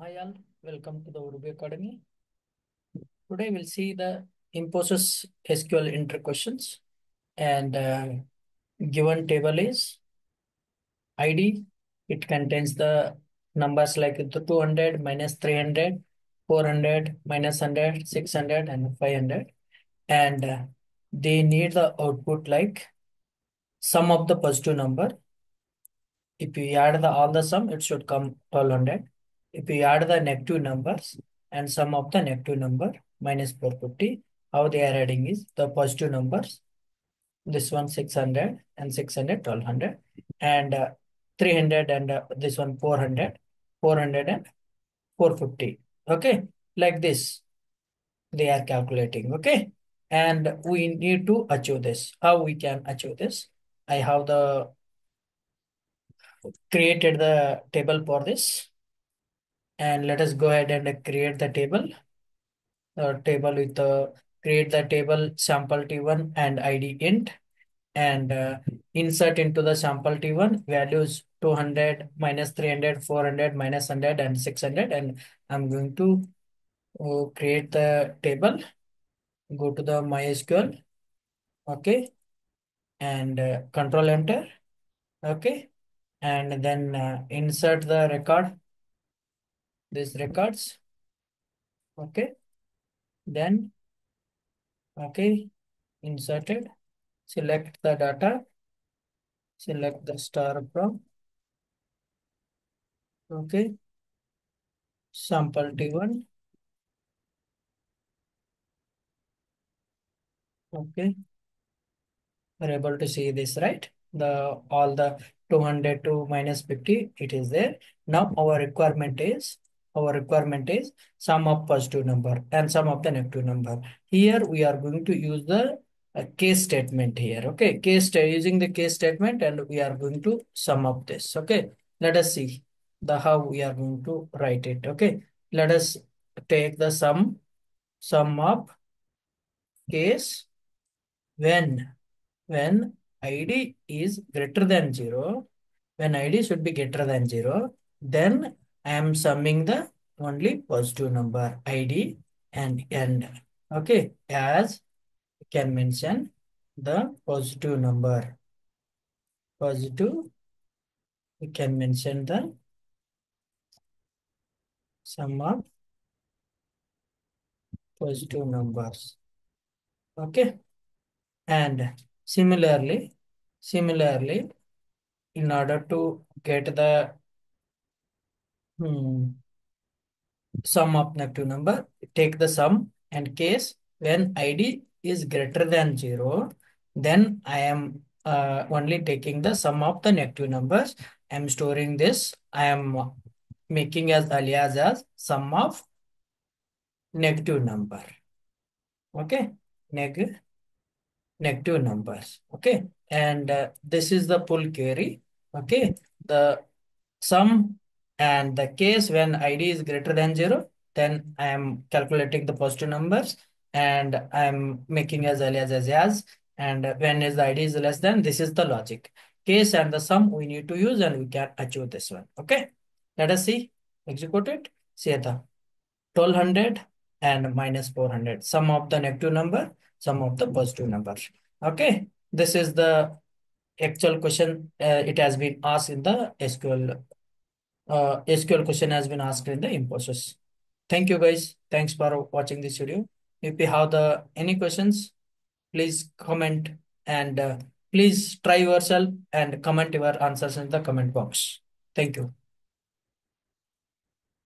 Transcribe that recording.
Hi all, welcome to the Urabi Academy. Today we'll see the Infosys SQL inter questions and uh, given table is ID. It contains the numbers like 200 minus 300, 400 minus 100, 600 and 500 and uh, they need the output like sum of the positive number. If you add the all the sum, it should come 1200. If we add the negative numbers and sum of the negative number minus 450, how they are adding is the positive numbers. This one 600 and 600, 1200 and uh, 300 and uh, this one 400, 400 and 450. Okay, like this they are calculating. Okay, and we need to achieve this. How we can achieve this? I have the created the table for this and let us go ahead and create the table. The table with the create the table sample t1 and id int. And uh, insert into the sample t1 values 200 minus 300 400 minus 100 and 600 and i'm going to uh, create the table. Go to the mysql. Okay. And uh, control enter. Okay. And then uh, insert the record these records okay? Then okay inserted select the data select the star from okay? Sample t1 okay? We're able to see this right? The all the 200 to minus 50 it is there. Now our requirement is our requirement is sum of positive number and sum of the negative number. Here we are going to use the uh, case statement here okay? Case using the case statement and we are going to sum up this okay? Let us see the how we are going to write it okay? Let us take the sum sum up case when when id is greater than 0 when id should be greater than 0 then i am summing the only positive number id and end. Okay as you can mention the positive number positive we can mention the sum of positive numbers. Okay and similarly similarly in order to get the hmm, sum of negative number. Take the sum and case. When id is greater than 0 then i am uh, only taking the sum of the negative numbers. I am storing this. I am making as alias as sum of negative number. Okay? Neg negative numbers. Okay? And uh, this is the pull query. Okay? The sum and the case when id is greater than 0 then i am calculating the positive numbers and i am making as alias as as and when is the id is less than this is the logic. Case and the sum we need to use and we can achieve this one. Okay? Let us see. Execute it. See the 1200 and minus 400 sum of the negative number sum of the positive number. Okay? This is the actual question uh, it has been asked in the sql uh, sql question has been asked in the Infosys thank you guys. Thanks for watching this video. If you have the any questions please comment and uh, please try yourself and comment your answers in the comment box. Thank you